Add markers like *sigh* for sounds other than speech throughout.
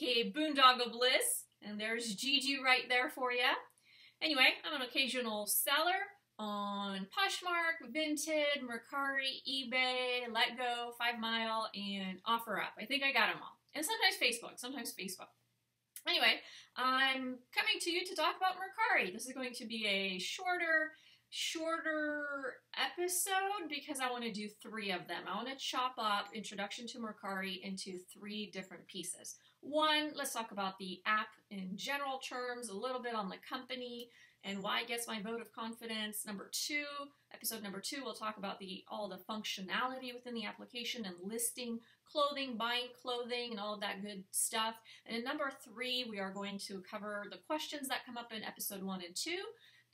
aka Boondoggle Bliss, and there's Gigi right there for you. Anyway, I'm an occasional seller on Poshmark, Vinted, Mercari, eBay, Letgo, Five Mile, and OfferUp. I think I got them all. And sometimes Facebook, sometimes Facebook. Anyway, I'm coming to you to talk about Mercari. This is going to be a shorter, shorter episode because I want to do three of them. I want to chop up Introduction to Mercari into three different pieces. One, let's talk about the app in general terms, a little bit on the company and why it gets my vote of confidence. Number two, episode number two, we'll talk about the all the functionality within the application and listing clothing, buying clothing, and all of that good stuff. And in number three, we are going to cover the questions that come up in episode one and two,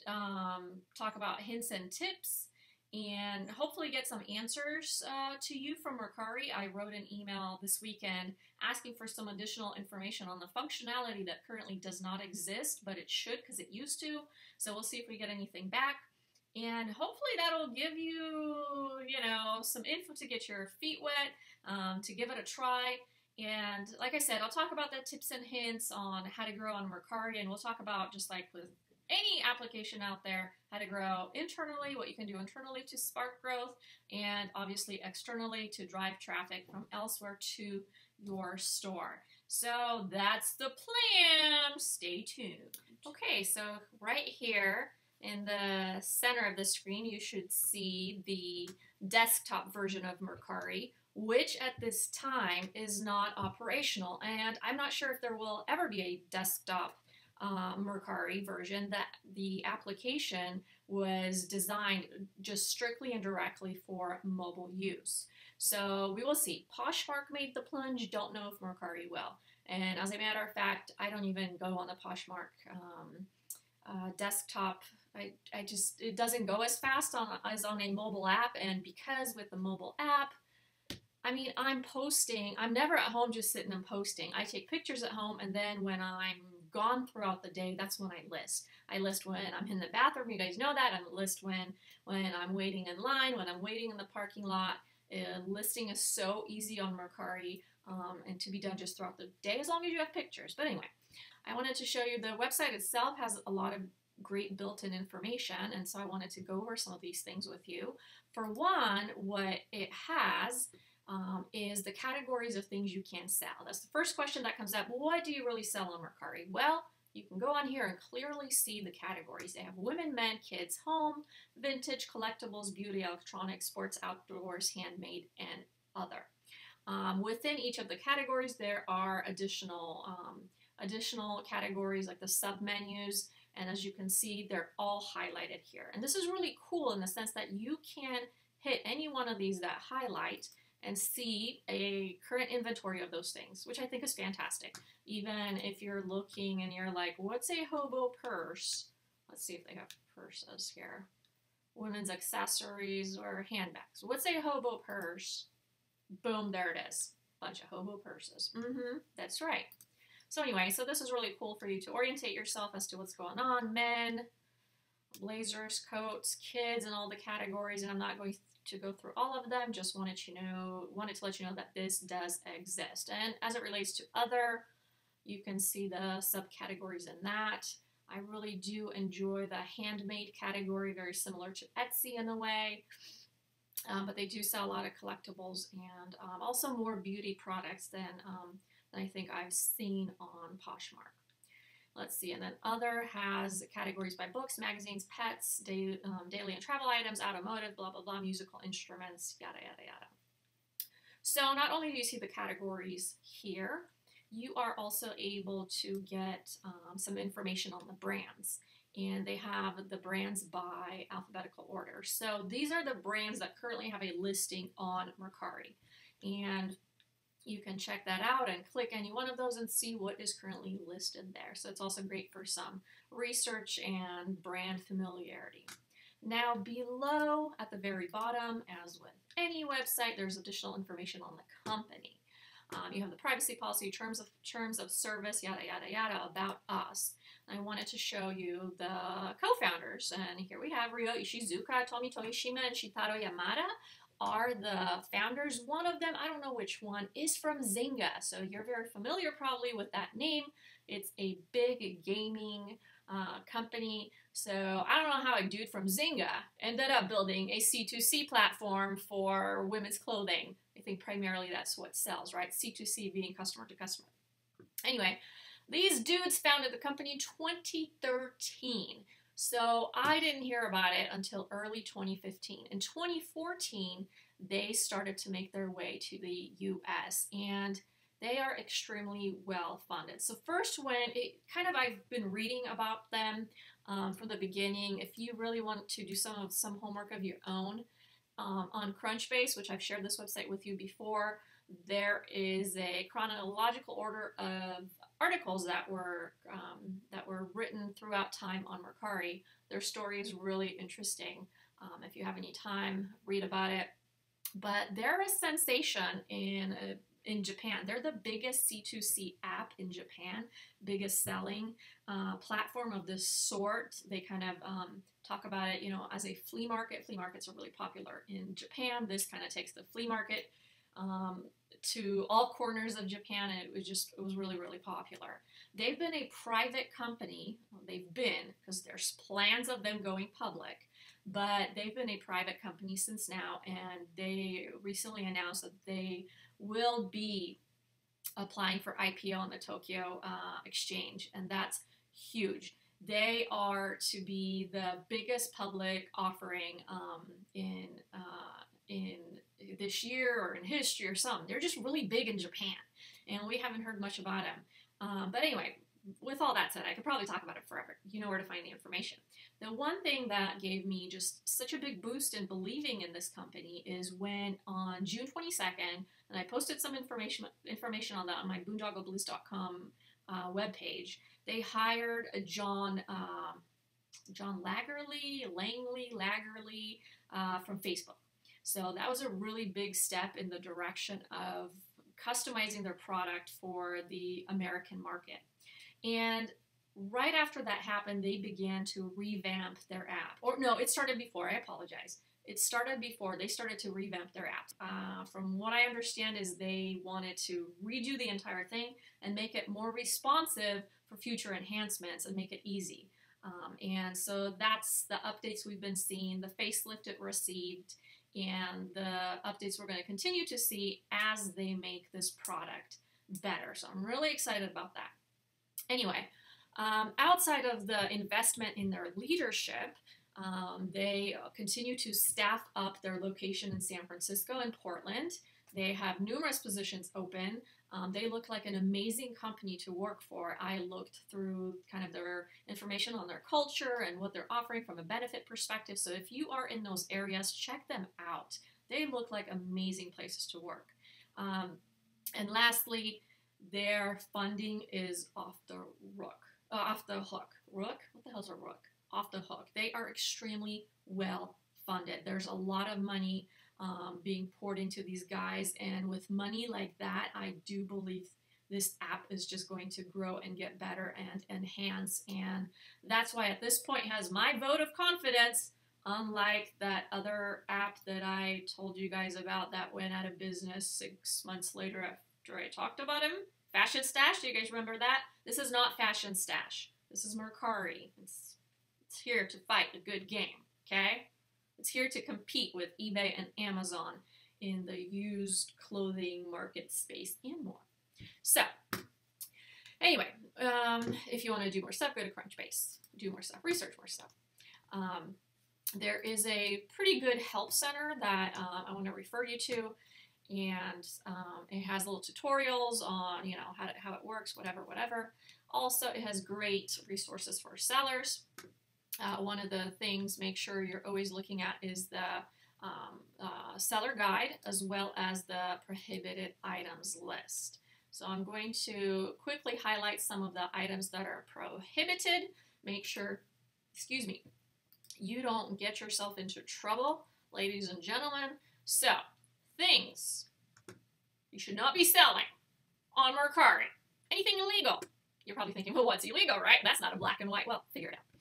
um, talk about hints and tips, and hopefully get some answers uh, to you from Mercari. I wrote an email this weekend asking for some additional information on the functionality that currently does not exist, but it should because it used to. So we'll see if we get anything back. And hopefully that'll give you, you know, some info to get your feet wet, um, to give it a try. And like I said, I'll talk about the tips and hints on how to grow on Mercari, and we'll talk about just like with any application out there, how to grow internally, what you can do internally to spark growth, and obviously externally to drive traffic from elsewhere to your store. So that's the plan. Stay tuned. Okay, so right here in the center of the screen, you should see the desktop version of Mercari, which at this time is not operational. And I'm not sure if there will ever be a desktop uh, Mercari version that the application was designed just strictly and directly for mobile use. So we will see. Poshmark made the plunge, don't know if Mercari will. And as a matter of fact, I don't even go on the Poshmark um, uh, desktop. I, I just, it doesn't go as fast on, as on a mobile app. And because with the mobile app, I mean, I'm posting, I'm never at home just sitting and posting. I take pictures at home, and then when I'm gone throughout the day, that's when I list. I list when I'm in the bathroom, you guys know that. I list when, when I'm waiting in line, when I'm waiting in the parking lot. Uh, listing is so easy on Mercari um, and to be done just throughout the day as long as you have pictures. But anyway, I wanted to show you the website itself has a lot of great built-in information and so I wanted to go over some of these things with you. For one, what it has um, is the categories of things you can sell. That's the first question that comes up. What do you really sell on Mercari? Well, you can go on here and clearly see the categories. They have women, men, kids, home, vintage, collectibles, beauty, electronics, sports, outdoors, handmade, and other. Um, within each of the categories, there are additional um, additional categories like the sub menus, and as you can see, they're all highlighted here. And this is really cool in the sense that you can hit any one of these that highlight and see a current inventory of those things, which I think is fantastic. Even if you're looking and you're like, what's a hobo purse? Let's see if they have purses here. Women's accessories or handbags. What's a hobo purse? Boom, there it is. Bunch of hobo purses. Mm-hmm, that's right. So anyway, so this is really cool for you to orientate yourself as to what's going on. Men, blazers, coats, kids, and all the categories. And I'm not going to go through all of them. Just wanted to know, wanted to let you know that this does exist. And as it relates to other, you can see the subcategories in that. I really do enjoy the handmade category, very similar to Etsy in a way. Um, but they do sell a lot of collectibles and um, also more beauty products than, um, than I think I've seen on Poshmark. Let's see, and then other has categories by books, magazines, pets, day, um, daily and travel items, automotive, blah, blah, blah, musical instruments, yada, yada, yada. So not only do you see the categories here, you are also able to get um, some information on the brands. And they have the brands by alphabetical order. So these are the brands that currently have a listing on Mercari. And you can check that out and click any one of those and see what is currently listed there. So it's also great for some research and brand familiarity. Now below at the very bottom, as with any website, there's additional information on the company. Um, you have the privacy policy, terms of terms of service, yada yada yada, about us. I wanted to show you the co-founders, and here we have Ryo Ishizuka, Tomi Toyoshima, and Shintaro Yamada. Are the founders. One of them, I don't know which one, is from Zynga. So you're very familiar probably with that name. It's a big gaming uh, company. So I don't know how a dude from Zynga ended up building a C2C platform for women's clothing. I think primarily that's what sells, right? C2C being customer to customer. Anyway, these dudes founded the company in 2013. So I didn't hear about it until early 2015. In 2014, they started to make their way to the US and they are extremely well funded. So first when it kind of I've been reading about them um, from the beginning. If you really want to do some some homework of your own um, on Crunchbase, which I've shared this website with you before, there is a chronological order of articles that were um, that were written throughout time on Mercari. Their story is really interesting. Um, if you have any time, read about it. But they're a sensation in uh, in Japan. They're the biggest C2C app in Japan, biggest selling uh, platform of this sort. They kind of um, talk about it, you know, as a flea market. Flea markets are really popular in Japan. This kind of takes the flea market um, to all corners of Japan, and it was just it was really really popular. They've been a private company. Well, they've been because there's plans of them going public, but they've been a private company since now, and they recently announced that they will be applying for IPO on the Tokyo uh, Exchange, and that's huge. They are to be the biggest public offering um, in uh, in this year or in history or something. They're just really big in Japan, and we haven't heard much about them. Um, but anyway, with all that said, I could probably talk about it forever. You know where to find the information. The one thing that gave me just such a big boost in believing in this company is when on June 22nd, and I posted some information information on that on my boondogglebliss.com uh, webpage. They hired a John uh, John Lagerly, Langley, Lagerly uh, from Facebook. So that was a really big step in the direction of customizing their product for the American market. And right after that happened, they began to revamp their app. Or no, it started before. I apologize. It started before they started to revamp their app. Uh, from what I understand, is they wanted to redo the entire thing and make it more responsive for future enhancements and make it easy. Um, and so that's the updates we've been seeing, the facelift it received, and the updates we're going to continue to see as they make this product better. So I'm really excited about that. Anyway, um, outside of the investment in their leadership, um, they continue to staff up their location in San Francisco and Portland. They have numerous positions open. Um, they look like an amazing company to work for. I looked through kind of their information on their culture and what they're offering from a benefit perspective. So if you are in those areas, check them out. They look like amazing places to work. Um, and lastly, their funding is off the rook, uh, off the hook. Rook? What the hell's a rook? off the hook. They are extremely well funded. There's a lot of money um, being poured into these guys, and with money like that, I do believe this app is just going to grow and get better and enhance. And that's why at this point has my vote of confidence. Unlike that other app that I told you guys about that went out of business six months later after I talked about him, Fashion Stash. Do you guys remember that? This is not Fashion Stash. This is Mercari. It's it's here to fight a good game, okay? It's here to compete with eBay and Amazon in the used clothing market space and more. So, anyway, um, if you want to do more stuff, go to Crunchbase. Do more stuff, research more stuff. Um, there is a pretty good help center that uh, I want to refer you to, and um, it has little tutorials on you know how, to, how it works, whatever, whatever. Also, it has great resources for sellers. Uh, one of the things make sure you're always looking at is the um, uh, seller guide as well as the prohibited items list. So I'm going to quickly highlight some of the items that are prohibited. Make sure, excuse me, you don't get yourself into trouble, ladies and gentlemen. So, things you should not be selling on Mercari. Anything illegal. You're probably thinking, well, what's illegal, right? That's not a black and white. Well, figure it out.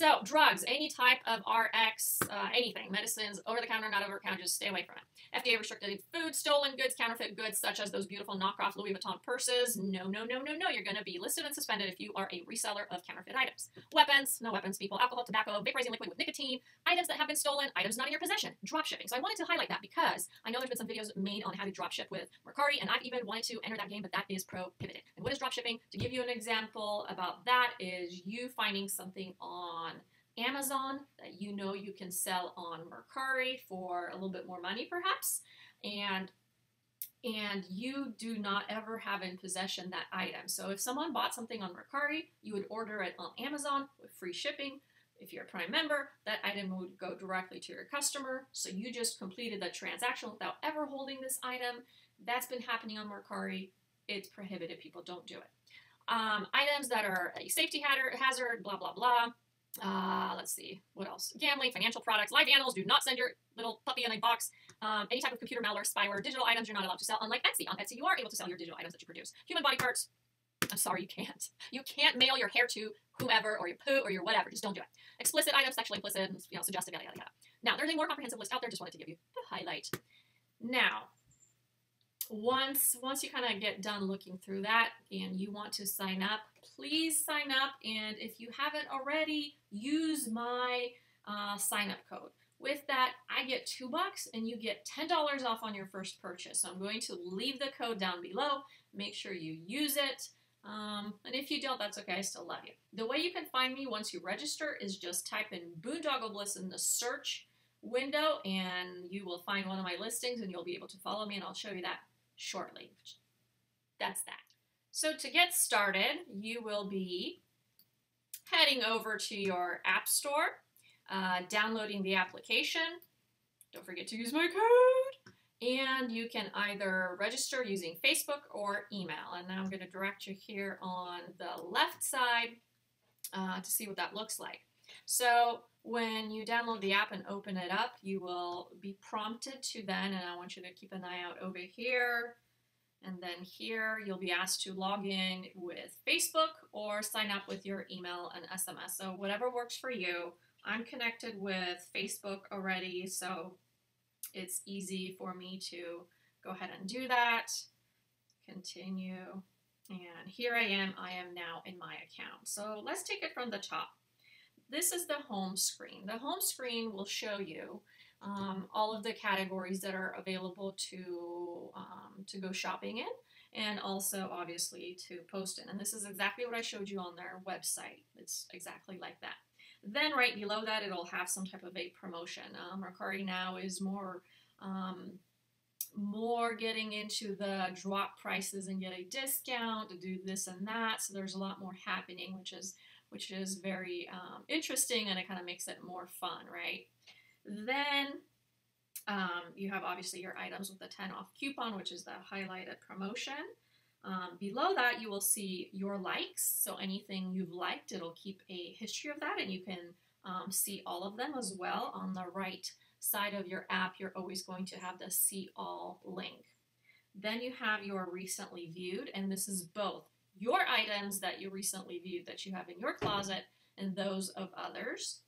So, drugs, any type of RX, uh, anything, medicines, over the counter, not over the counter, just stay away from it. FDA restricted food, stolen goods, counterfeit goods, such as those beautiful knockoff Louis Vuitton purses. No, no, no, no, no. You're going to be listed and suspended if you are a reseller of counterfeit items. Weapons, no weapons, people. Alcohol, tobacco, vaporizing liquid with nicotine, items that have been stolen, items not in your possession, drop shipping. So I wanted to highlight that because I know there's been some videos made on how to drop ship with Mercari, and I've even wanted to enter that game, but that is prohibited. And what is drop shipping? To give you an example about that is you finding something on Amazon that you know you can sell on Mercari for a little bit more money, perhaps, and and you do not ever have in possession that item. So if someone bought something on Mercari, you would order it on Amazon with free shipping. If you're a Prime member, that item would go directly to your customer. So you just completed the transaction without ever holding this item. That's been happening on Mercari. It's prohibited. People don't do it. Um, items that are a safety hazard, blah, blah, blah. Uh, let's see, what else? Gambling, financial products, live animals. Do not send your little puppy in a box. Um, any type of computer malware, spyware, digital items you're not allowed to sell. Unlike Etsy, on Etsy you are able to sell your digital items that you produce. Human body parts. I'm sorry, you can't. You can't mail your hair to whomever or your poo or your whatever. Just don't do it. Explicit items, sexually implicit, you know, suggestive, yada yada yada. Now, there's a more comprehensive list out there. Just wanted to give you the highlight. Now, once once you kind of get done looking through that and you want to sign up, please sign up. And if you haven't already, use my uh, sign up code. With that, I get two bucks and you get $10 off on your first purchase. So I'm going to leave the code down below. Make sure you use it. Um, and if you don't, that's okay. I still love you. The way you can find me once you register is just type in Boondoggle Bliss in the search window and you will find one of my listings and you'll be able to follow me and I'll show you that shortly. That's that. So to get started, you will be heading over to your App Store, uh, downloading the application. Don't forget to use my code. And you can either register using Facebook or email. And now I'm going to direct you here on the left side uh, to see what that looks like. So when you download the app and open it up, you will be prompted to then, and I want you to keep an eye out over here, and then here you'll be asked to log in with Facebook or sign up with your email and SMS. So whatever works for you. I'm connected with Facebook already, so it's easy for me to go ahead and do that. Continue. And here I am. I am now in my account. So let's take it from the top. This is the home screen. The home screen will show you um, all of the categories that are available to um, to go shopping in and also obviously to post in. And this is exactly what I showed you on their website. It's exactly like that. Then right below that, it'll have some type of a promotion. Um, Mercari now is more um, more getting into the drop prices and get a discount to do this and that. So there's a lot more happening, which is which is very um, interesting and it kind of makes it more fun, right? Then um, you have obviously your items with the 10 off coupon, which is the highlighted promotion. Um, below that, you will see your likes. So anything you've liked, it'll keep a history of that, and you can um, see all of them as well. On the right side of your app, you're always going to have the see all link. Then you have your recently viewed, and this is both your items that you recently viewed that you have in your closet and those of others.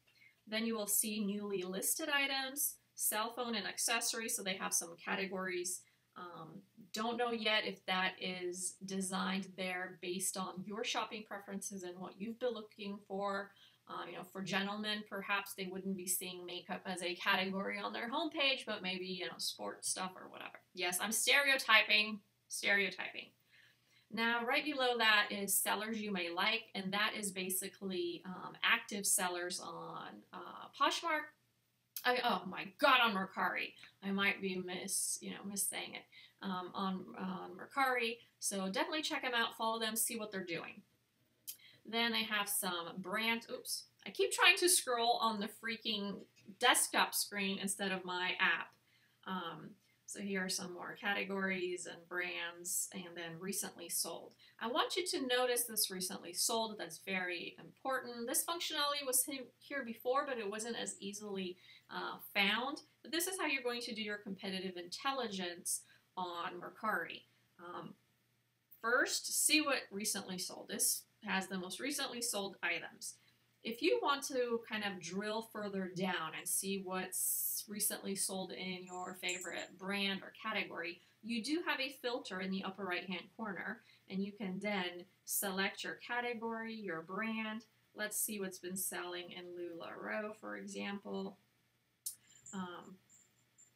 Then you will see newly listed items, cell phone and accessories, so they have some categories. Um, don't know yet if that is designed there based on your shopping preferences and what you've been looking for. Um, you know, for gentlemen, perhaps they wouldn't be seeing makeup as a category on their homepage, but maybe, you know, sports stuff or whatever. Yes, I'm stereotyping, stereotyping. Now, right below that is sellers you may like, and that is basically um, active sellers on uh, Poshmark. I, oh my God, on Mercari. I might be miss, you know, miss saying it um, on on Mercari. So definitely check them out, follow them, see what they're doing. Then they have some brand. Oops, I keep trying to scroll on the freaking desktop screen instead of my app. Um, so here are some more categories and brands and then recently sold. I want you to notice this recently sold. That's very important. This functionality was here before, but it wasn't as easily uh, found. But this is how you're going to do your competitive intelligence on Mercari. Um, first, see what recently sold. This has the most recently sold items. If you want to kind of drill further down and see what's recently sold in your favorite brand or category, you do have a filter in the upper right hand corner and you can then select your category, your brand. Let's see what's been selling in LuLaRoe, for example. Um,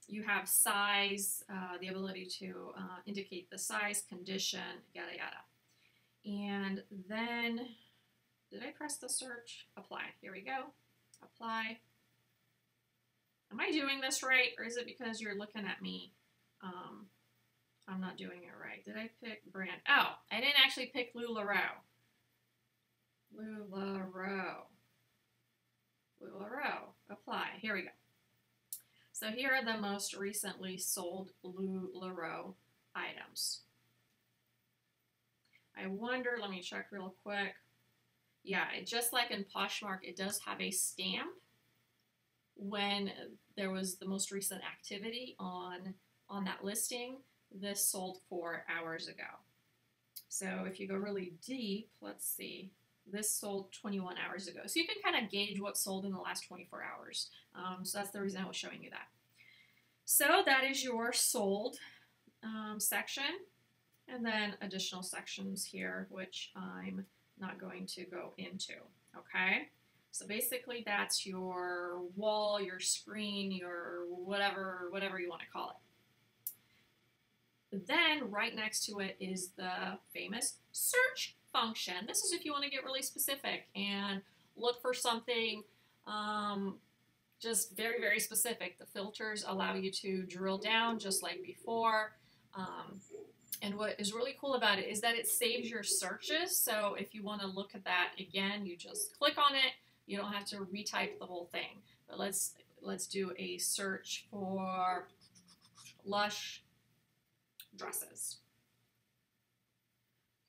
you have size, uh, the ability to uh, indicate the size, condition, yada yada. And then, did I press the search? Apply. Here we go. Apply. Am I doing this right, or is it because you're looking at me? Um, I'm not doing it right. Did I pick brand? Oh, I didn't actually pick LuLaRoe. LuLaRoe. LuLaRoe. Apply. Here we go. So here are the most recently sold LuLaRoe items. I wonder, let me check real quick. Yeah, just like in Poshmark, it does have a stamp when there was the most recent activity on, on that listing. This sold four hours ago. So if you go really deep, let's see, this sold 21 hours ago. So you can kind of gauge what sold in the last 24 hours. Um, so that's the reason I was showing you that. So that is your sold um, section. And then additional sections here, which I'm not going to go into, okay? So basically that's your wall, your screen, your whatever, whatever you want to call it. Then right next to it is the famous search function. This is if you want to get really specific and look for something um, just very, very specific. The filters allow you to drill down just like before. Um, and what is really cool about it is that it saves your searches. So if you want to look at that again, you just click on it. You don't have to retype the whole thing. But let's let's do a search for Lush dresses.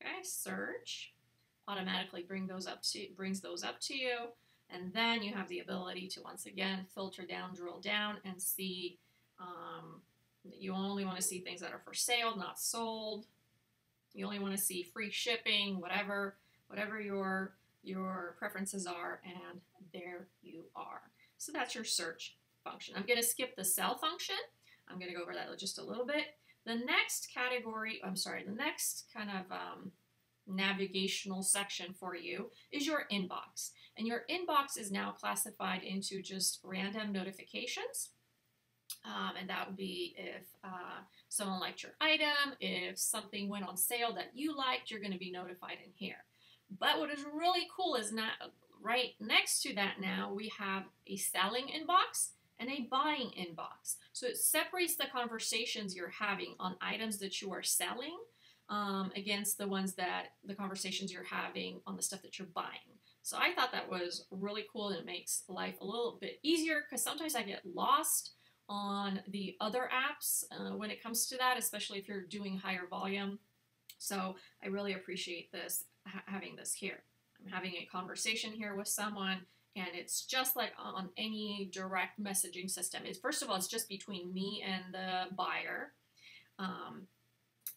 Okay, search automatically bring those up to brings those up to you. And then you have the ability to once again filter down, drill down, and see. Um, you only want to see things that are for sale, not sold. You only want to see free shipping, whatever, whatever your your preferences are, and there you are. So that's your search function. I'm going to skip the sell function. I'm going to go over that just a little bit. The next category, I'm sorry, the next kind of um, navigational section for you is your inbox. And your inbox is now classified into just random notifications. Um, and that would be if uh, someone liked your item, if something went on sale that you liked, you're going to be notified in here. But what is really cool is not right next to that now, we have a selling inbox and a buying inbox. So it separates the conversations you're having on items that you are selling um, against the ones that the conversations you're having on the stuff that you're buying. So I thought that was really cool and it makes life a little bit easier because sometimes I get lost on the other apps uh, when it comes to that, especially if you're doing higher volume. So I really appreciate this, ha having this here. I'm having a conversation here with someone and it's just like on any direct messaging system. It's first of all, it's just between me and the buyer. Um,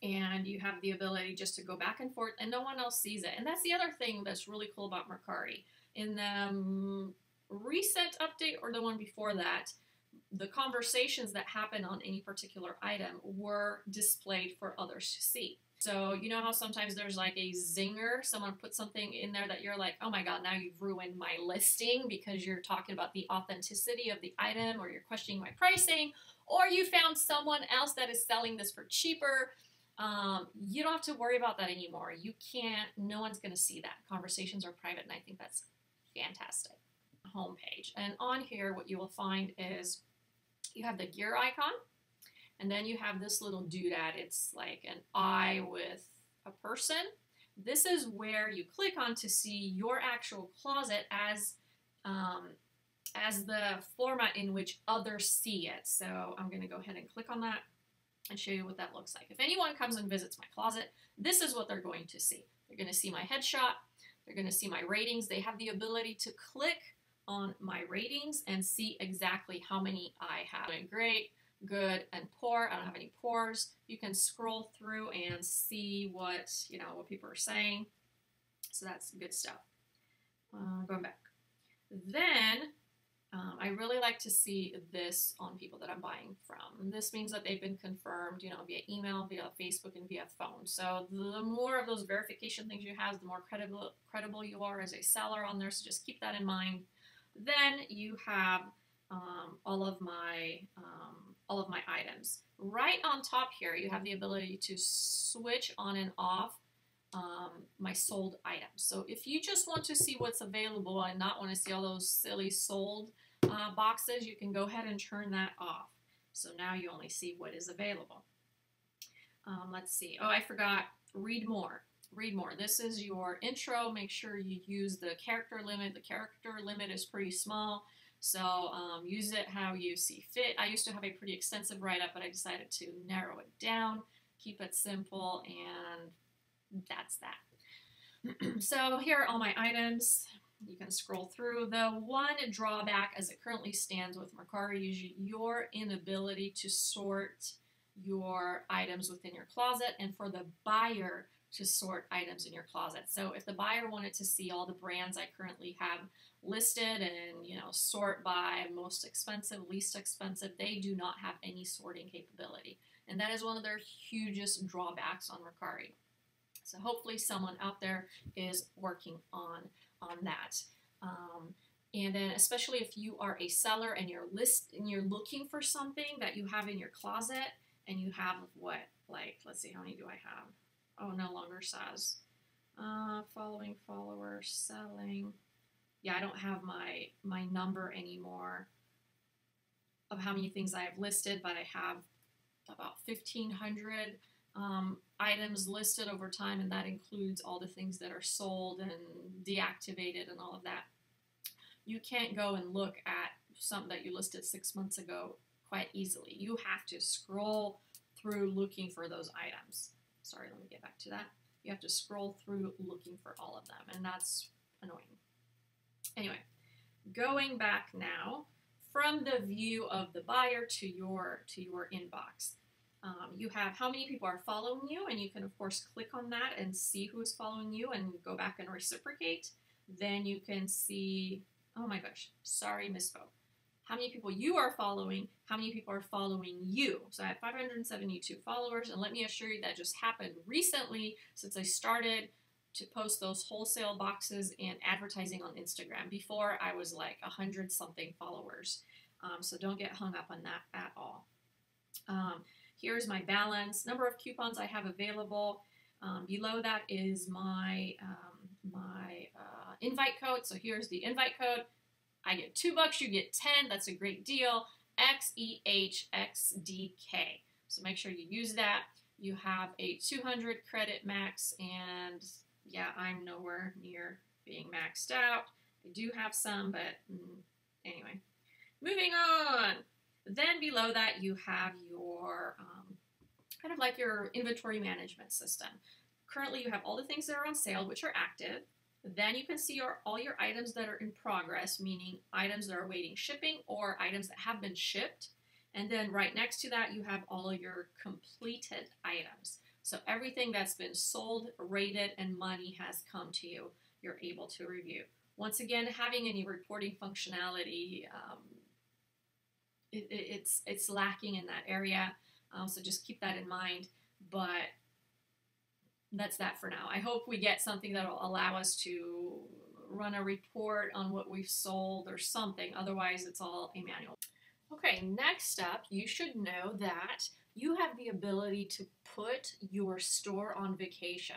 and you have the ability just to go back and forth and no one else sees it. And that's the other thing that's really cool about Mercari. In the um, recent update or the one before that, the conversations that happen on any particular item were displayed for others to see. So, you know how sometimes there's like a zinger, someone put something in there that you're like, oh my God, now you've ruined my listing because you're talking about the authenticity of the item or you're questioning my pricing, or you found someone else that is selling this for cheaper um, you don't have to worry about that anymore. You can't, no one's going to see that. Conversations are private, and I think that's fantastic. Homepage. And on here, what you will find is you have the gear icon, and then you have this little doodad. It's like an eye with a person. This is where you click on to see your actual closet as um, as the format in which others see it. So I'm going to go ahead and click on that and show you what that looks like. If anyone comes and visits my closet, this is what they're going to see. They're going to see my headshot. They're going to see my ratings. They have the ability to click on my ratings and see exactly how many I have. Great, good, and poor. I don't have any poors. You can scroll through and see what, you know, what people are saying. So that's good stuff. Uh, going back. Then um, I really like to see this on people that I'm buying from. This means that they've been confirmed, you know, via email, via Facebook, and via phone. So the more of those verification things you have, the more credible credible you are as a seller on there. So just keep that in mind. Then you have um, all of my um, all of my items. Right on top here, you have the ability to switch on and off um, my sold items. So if you just want to see what's available and not want to see all those silly sold uh, boxes, you can go ahead and turn that off. So now you only see what is available. Um, let's see. Oh, I forgot. Read more. Read more. This is your intro. Make sure you use the character limit. The character limit is pretty small. So um, use it how you see fit. I used to have a pretty extensive write-up, but I decided to narrow it down, keep it simple, and that's that. *clears throat* so here are all my items. You can scroll through. The one drawback as it currently stands with Mercari is your inability to sort your items within your closet and for the buyer to sort items in your closet. So if the buyer wanted to see all the brands I currently have listed and you know sort by most expensive, least expensive, they do not have any sorting capability. And that is one of their hugest drawbacks on Mercari. So hopefully someone out there is working on on that. Um, and then especially if you are a seller and you're list and you're looking for something that you have in your closet and you have what like let's see how many do I have? Oh, no longer says. Uh, following follower, selling. Yeah, I don't have my my number anymore of how many things I have listed, but I have about 1,500 um, items listed over time, and that includes all the things that are sold and deactivated and all of that. You can't go and look at something that you listed six months ago quite easily. You have to scroll through looking for those items. Sorry, let me get back to that. You have to scroll through looking for all of them, and that's annoying. Anyway, going back now from the view of the buyer to your to your inbox. Um, you have how many people are following you, and you can, of course, click on that and see who is following you and go back and reciprocate. Then you can see, oh my gosh, sorry, misspoke. How many people you are following, how many people are following you. So I have 572 followers, and let me assure you that just happened recently since I started to post those wholesale boxes and advertising on Instagram. Before, I was like 100 something followers. Um, so don't get hung up on that at all. Um, Here's my balance, number of coupons I have available. Um, below that is my um, my uh, invite code. So here's the invite code. I get two bucks, you get 10. That's a great deal. XEHXDK. So make sure you use that. You have a 200 credit max, and yeah, I'm nowhere near being maxed out. I do have some, but mm, anyway. Moving on. Then below that, you have your um, kind of like your inventory management system. Currently, you have all the things that are on sale, which are active. Then you can see your, all your items that are in progress, meaning items that are awaiting shipping or items that have been shipped. And then right next to that, you have all of your completed items. So everything that's been sold, rated, and money has come to you. You're able to review. Once again, having any reporting functionality um, it, it's it's lacking in that area. Um, so just keep that in mind. But that's that for now. I hope we get something that will allow us to run a report on what we've sold or something. Otherwise, it's all a manual. Okay, next up, you should know that you have the ability to put your store on vacation.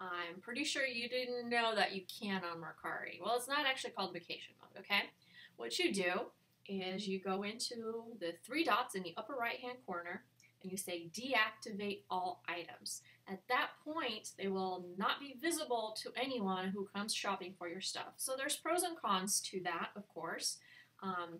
I'm pretty sure you didn't know that you can on Mercari. Well, it's not actually called vacation mode, okay? What you do is you go into the three dots in the upper right hand corner and you say deactivate all items. At that point, they will not be visible to anyone who comes shopping for your stuff. So there's pros and cons to that, of course. Um,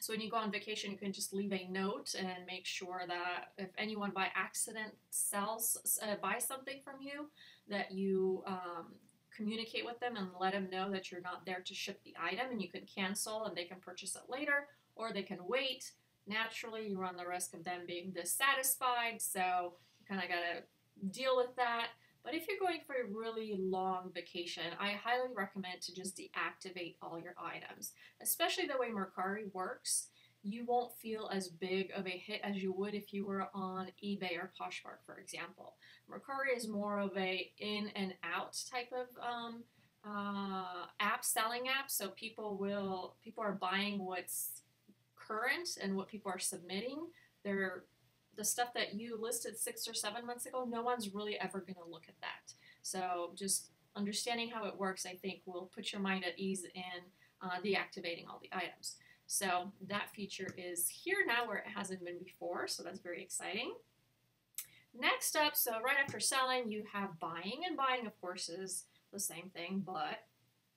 so when you go on vacation, you can just leave a note and make sure that if anyone by accident sells, uh, buys something from you, that you um, communicate with them and let them know that you're not there to ship the item and you can cancel and they can purchase it later or they can wait. Naturally, you run the risk of them being dissatisfied, so you kind of got to deal with that. But if you're going for a really long vacation, I highly recommend to just deactivate all your items, especially the way Mercari works. You won't feel as big of a hit as you would if you were on eBay or Poshmark, for example. Mercari is more of a in and out type of um, uh, app selling app, so people will people are buying what's current and what people are submitting. They're the stuff that you listed six or seven months ago, no one's really ever going to look at that. So just understanding how it works, I think, will put your mind at ease in uh, deactivating all the items. So that feature is here now where it hasn't been before, so that's very exciting. Next up, so right after selling, you have buying, and buying, of course, is the same thing, but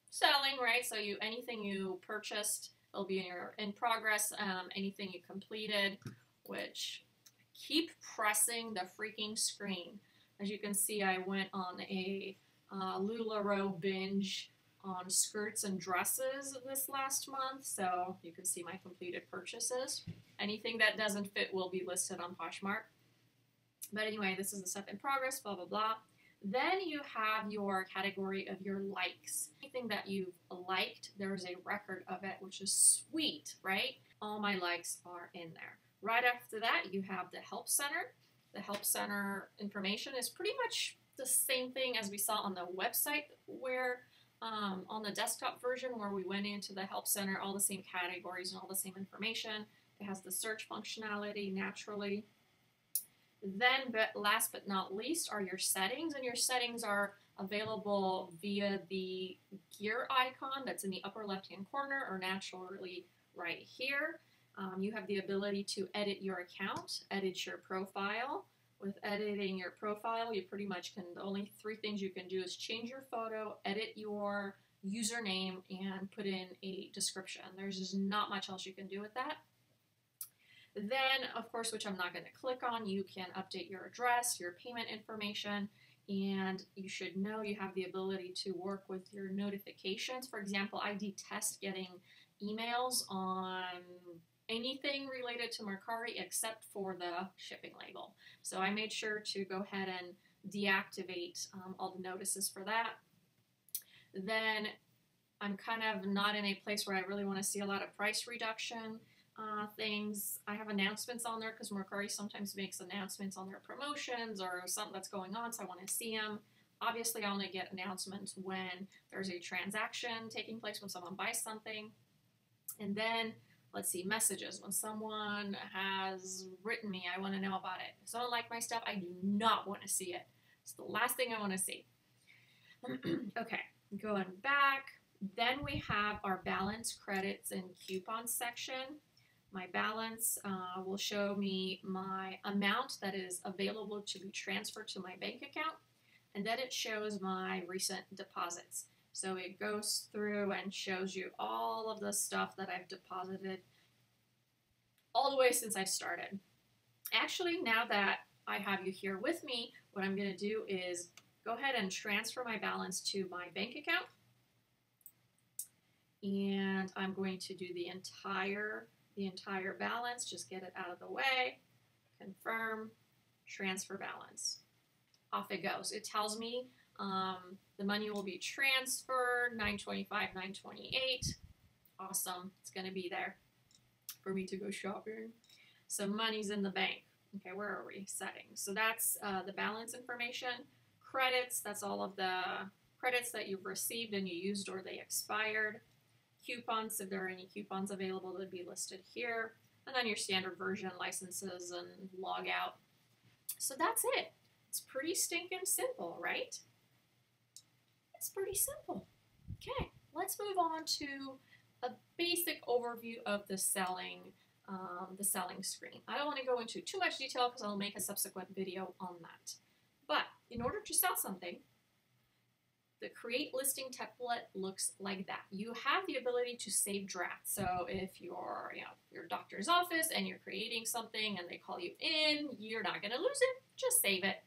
selling, right? So you anything you purchased will be in your in progress. Um, anything you completed, which keep pressing the freaking screen. As you can see, I went on a uh, LuLaRoe binge on skirts and dresses this last month, so you can see my completed purchases. Anything that doesn't fit will be listed on Poshmark. But anyway, this is the stuff in progress, blah, blah, blah. Then you have your category of your likes. Anything that you've liked, there's a record of it, which is sweet, right? All my likes are in there. Right after that, you have the Help Center. The Help Center information is pretty much the same thing as we saw on the website, where um, on the desktop version, where we went into the Help Center, all the same categories and all the same information. It has the search functionality naturally. Then, but last but not least, are your settings, and your settings are available via the gear icon that's in the upper left hand corner or naturally right here. Um, you have the ability to edit your account, edit your profile. With editing your profile, you pretty much can, the only three things you can do is change your photo, edit your username, and put in a description. There's just not much else you can do with that. Then, of course, which I'm not going to click on, you can update your address, your payment information, and you should know you have the ability to work with your notifications. For example, I detest getting emails on anything related to Mercari except for the shipping label. So I made sure to go ahead and deactivate um, all the notices for that. Then I'm kind of not in a place where I really want to see a lot of price reduction uh, things. I have announcements on there because Mercari sometimes makes announcements on their promotions or something that's going on, so I want to see them. Obviously, I only get announcements when there's a transaction taking place, when someone buys something. And then let's see, messages. When someone has written me, I want to know about it. If someone like my stuff, I do not want to see it. It's the last thing I want to see. *clears throat* okay, going back. Then we have our balance, credits, and coupons section. My balance uh, will show me my amount that is available to be transferred to my bank account. And then it shows my recent deposits. So it goes through and shows you all of the stuff that I've deposited all the way since I started. Actually, now that I have you here with me, what I'm going to do is go ahead and transfer my balance to my bank account. And I'm going to do the entire the entire balance, just get it out of the way, confirm, transfer balance. Off it goes. It tells me um, the money will be transferred, 925, 928. Awesome. It's going to be there for me to go shopping. So money's in the bank. Okay, where are we? Settings. So that's uh, the balance information. Credits, that's all of the credits that you've received and you used or they expired. Coupons, if there are any coupons available, they'd be listed here. And then your standard version licenses and log out. So that's it. It's pretty stinking simple, right? It's pretty simple. Okay, let's move on to a basic overview of the selling um, the selling screen. I don't want to go into too much detail because I'll make a subsequent video on that. But in order to sell something, the create listing template looks like that. You have the ability to save drafts. So if you're, you know, your doctor's office and you're creating something and they call you in, you're not going to lose it. Just save it.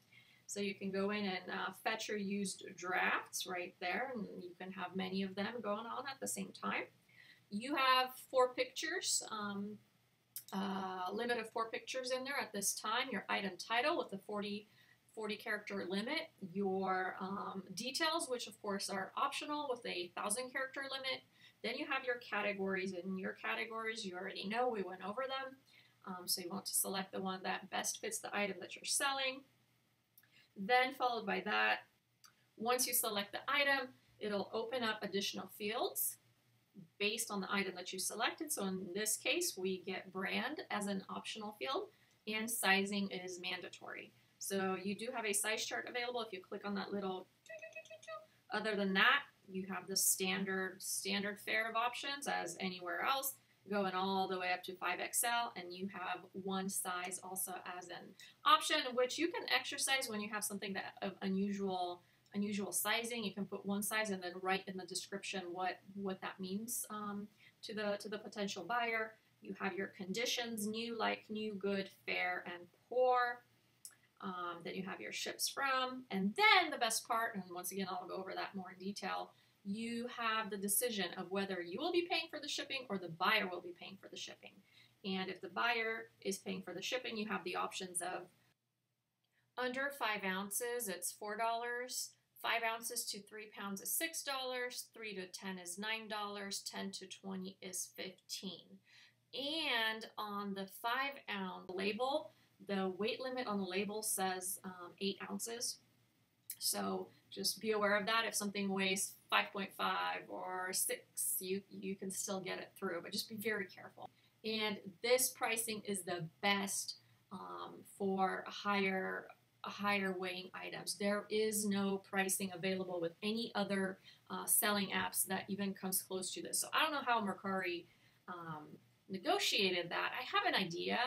So you can go in and uh, fetch your used drafts right there, and you can have many of them going on at the same time. You have four pictures, um, uh, limit of four pictures in there at this time. Your item title with the 40 40 character limit, your um, details, which of course are optional with a thousand character limit. Then you have your categories. and your categories, you already know, we went over them. Um, so you want to select the one that best fits the item that you're selling. Then followed by that, once you select the item, it'll open up additional fields based on the item that you selected. So in this case, we get brand as an optional field and sizing is mandatory. So you do have a size chart available if you click on that little other than that, you have the standard standard fare of options as anywhere else, going all the way up to 5XL, and you have one size also as an option, which you can exercise when you have something that of unusual unusual sizing. You can put one size and then write in the description what what that means um, to the to the potential buyer. You have your conditions: new, like, new, good, fair, and poor. Um, then you have your ships from, and then the best part, and once again I'll go over that more in detail. You have the decision of whether you will be paying for the shipping or the buyer will be paying for the shipping. And if the buyer is paying for the shipping, you have the options of under five ounces, it's four dollars. Five ounces to three pounds is six dollars. Three to ten is nine dollars. Ten to twenty is fifteen. And on the five ounce label, the weight limit on the label says um, eight ounces. So just be aware of that. If something weighs 5.5 or 6, you, you can still get it through, but just be very careful. And this pricing is the best um, for higher higher weighing items. There is no pricing available with any other uh, selling apps that even comes close to this. So I don't know how Mercari um, negotiated that. I have an idea.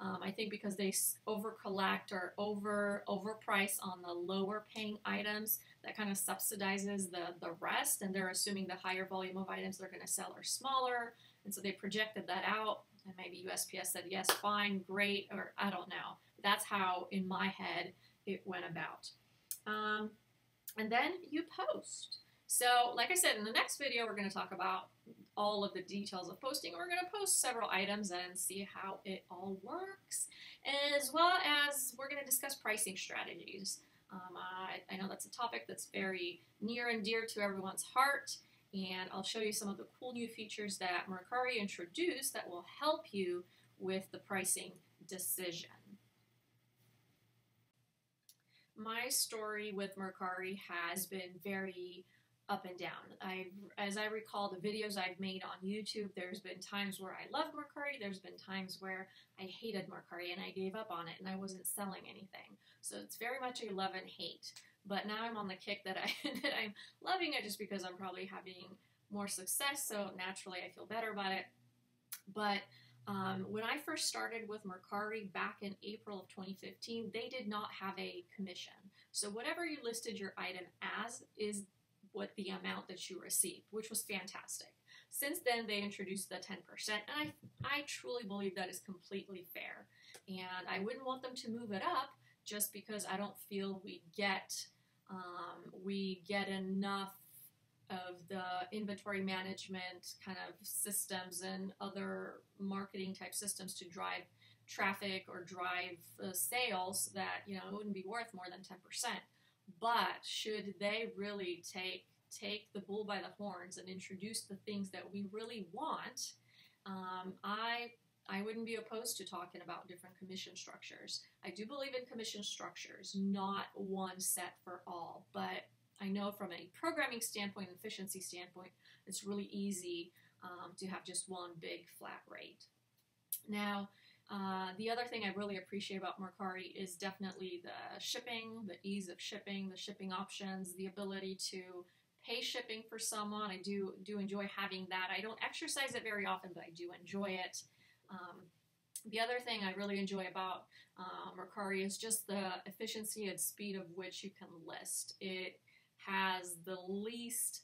Um, I think because they over collect or over overprice on the lower paying items, that kind of subsidizes the the rest, and they're assuming the higher volume of items they're going to sell are smaller, and so they projected that out. And maybe USPS said yes, fine, great, or I don't know. That's how in my head it went about. Um, and then you post. So, like I said, in the next video, we're going to talk about all of the details of posting. We're going to post several items and see how it all works, as well as we're going to discuss pricing strategies. Um, I, I know that's a topic that's very near and dear to everyone's heart, and I'll show you some of the cool new features that Mercari introduced that will help you with the pricing decision. My story with Mercari has been very up and down. I, as I recall the videos I've made on YouTube, there's been times where I loved Mercari. There's been times where I hated Mercari and I gave up on it and I wasn't selling anything. So it's very much a love and hate. But now I'm on the kick that I *laughs* that I'm loving it just because I'm probably having more success. So naturally I feel better about it. But um, when I first started with Mercari back in April of 2015, they did not have a commission. So whatever you listed your item as is what the amount that you received, which was fantastic. Since then, they introduced the 10%, and I, I truly believe that is completely fair. And I wouldn't want them to move it up just because I don't feel we get um, we get enough of the inventory management kind of systems and other marketing type systems to drive traffic or drive uh, sales that you know it wouldn't be worth more than 10% but should they really take take the bull by the horns and introduce the things that we really want um, i i wouldn't be opposed to talking about different commission structures i do believe in commission structures not one set for all but I know from a programming standpoint, efficiency standpoint, it's really easy um, to have just one big flat rate. Now, uh, the other thing I really appreciate about Mercari is definitely the shipping, the ease of shipping, the shipping options, the ability to pay shipping for someone. I do do enjoy having that. I don't exercise it very often, but I do enjoy it. Um, the other thing I really enjoy about uh, Mercari is just the efficiency and speed of which you can list. It has the least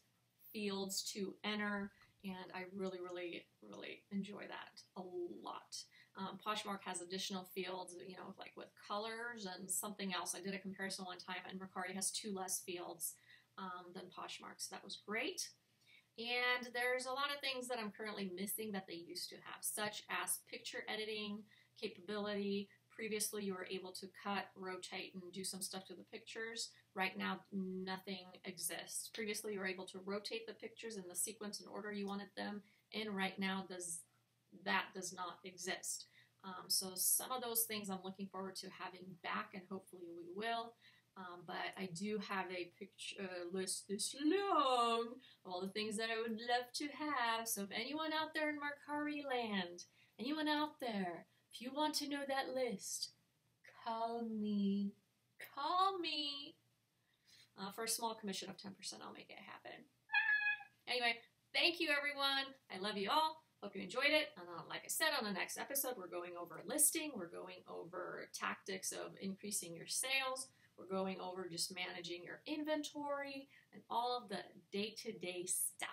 fields to enter, and I really, really, really enjoy that a lot. Um, Poshmark has additional fields, you know, like with colors and something else. I did a comparison one time, and Mercari has two less fields um, than Poshmark, so that was great. And there's a lot of things that I'm currently missing that they used to have, such as picture editing capability, previously you were able to cut, rotate, and do some stuff to the pictures. Right now, nothing exists. Previously, you were able to rotate the pictures in the sequence and order you wanted them in. Right now, does that does not exist. Um, so some of those things I'm looking forward to having back, and hopefully we will. Um, but I do have a picture list this long of all the things that I would love to have. So if anyone out there in Mercari land, anyone out there, if you want to know that list, call me. Call me. Uh, for a small commission of 10%, I'll make it happen. Anyway, thank you everyone. I love you all. Hope you enjoyed it. And uh, like I said, on the next episode, we're going over listing, we're going over tactics of increasing your sales, we're going over just managing your inventory and all of the day to day stuff.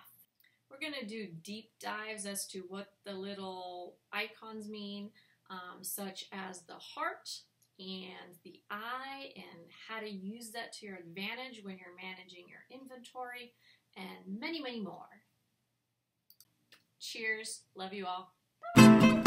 We're going to do deep dives as to what the little icons mean, um, such as the heart and the eye, and how to use that to your advantage when you're managing your inventory, and many, many more. Cheers. Love you all.